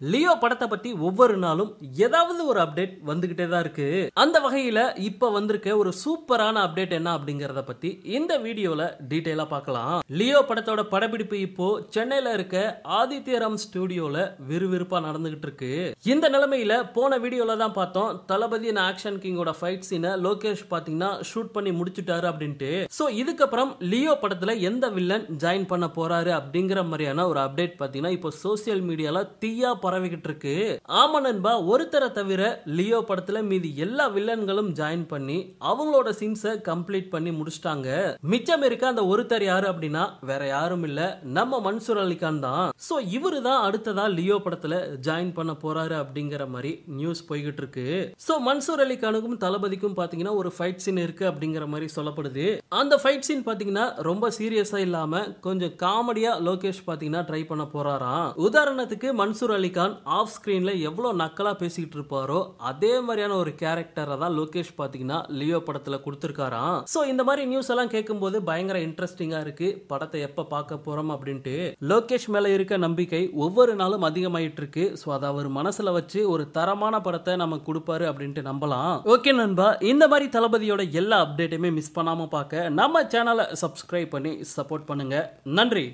Leo படத்தை பத்தி ஒவ்வொரு நாளும் ஏதாவது ஒரு அப்டேட் வந்துகிட்டே தான் இருக்கு. அந்த வகையில இப்ப வந்திருக்க ஒரு சூப்பரான அப்டேட் என்ன அப்படிங்கறத பத்தி இந்த வீடியோல டீட்டெயிலா பார்க்கலாம். லியோ படத்தோட படப்பிடிப்பு இப்போ சென்னையில இருக்க ஆதித்யராம் ஸ்டுடியோல விறுவிறுப்பா நடந்துகிட்டு இருக்கு. இந்த நிலைமையில போன வீடியோல தான் பார்த்தோம். தளபதி ஆக்ஷன் கிங்கோட ஃபைட் சீனை லோகேஷ் பாத்தீங்கன்னா ஷூட் பண்ணி முடிச்சுட்டாரு அப்படின்ட்டு. சோ இதுக்கப்புறம் லியோ படத்துல எந்த வில்லன் ஜாயின் பண்ண போறாரு அப்படிங்கிற மாதிரியான ஒரு அப்டேட் பாத்தீங்கன்னா இப்போ சோசியல் மீடியால தீயா பரவிக்கிட்டு இருக்கு ஆமா நண்பா ஒருத்தரை தவிர லியோ படத்துல மீதி எல்லா வில்லன்களும் ஜாயின் பண்ணி அவங்களோட சீன்ஸை கம்ப்ளீட் பண்ணி முடிச்சிட்டாங்க. மிச்சம் இருக்க அந்த ஒருத்தர் யாரு அப்படின்னா வேற யாரும் இல்ல நம்ம மன்சூர் அலிகான் தான். சோ இவரு தான் அடுத்ததா லியோ படத்துல ஜாயின் பண்ண போறாரு அப்படிங்கிற மாதிரி நியூஸ் போய்கிட்டு இருக்கு சோ மன்சூர் அலிகானுக்கும் தளபதிக்கும் பாத்தீங்கன்னா ஒரு ஃபைட் சீன் இருக்கு அப்படிங்கிற மாதிரி சொல்லப்படுது. அந்த ஃபைட் சீன் பாத்தீங்கன்னா ரொம்ப சீரியஸா இல்லாம கொஞ்சம் காமெடியா லோகேஷ் பாத்தீங்கன்னா ட்ரை பண்ண போறாராம். உதாரணத்துக்கு மன்சூர் ரஜினிகாந்த் ஆஃப் ஸ்க்ரீனில் எவ்வளோ நக்கலாக பேசிக்கிட்டு இருப்பாரோ அதே மாதிரியான ஒரு கேரக்டரை தான் லோகேஷ் பார்த்தீங்கன்னா லியோ படத்தில் கொடுத்துருக்காராம். ஸோ இந்த மாதிரி நியூஸ் எல்லாம் கேட்கும்போது பயங்கர இன்ட்ரெஸ்டிங்காக இருக்குது படத்தை எப்போ பார்க்க போகிறோம் அப்படின்ட்டு லோகேஷ் மேலே இருக்க நம்பிக்கை ஒவ்வொரு நாளும் அதிகமாயிட்டு இருக்கு. ஸோ அதை அவர் மனசில் வச்சு ஒரு தரமான படத்தை நமக்கு கொடுப்பாரு அப்படின்ட்டு நம்பலாம். ஓகே நண்பா. இந்த மாதிரி தளபதியோட எல்லா அப்டேட்டையுமே மிஸ் பண்ணாமல் பார்க்க நம்ம சேனலை சப்ஸ்கிரைப் பண்ணி சப்போர்ட் பண்ணுங்கள் நன்றி.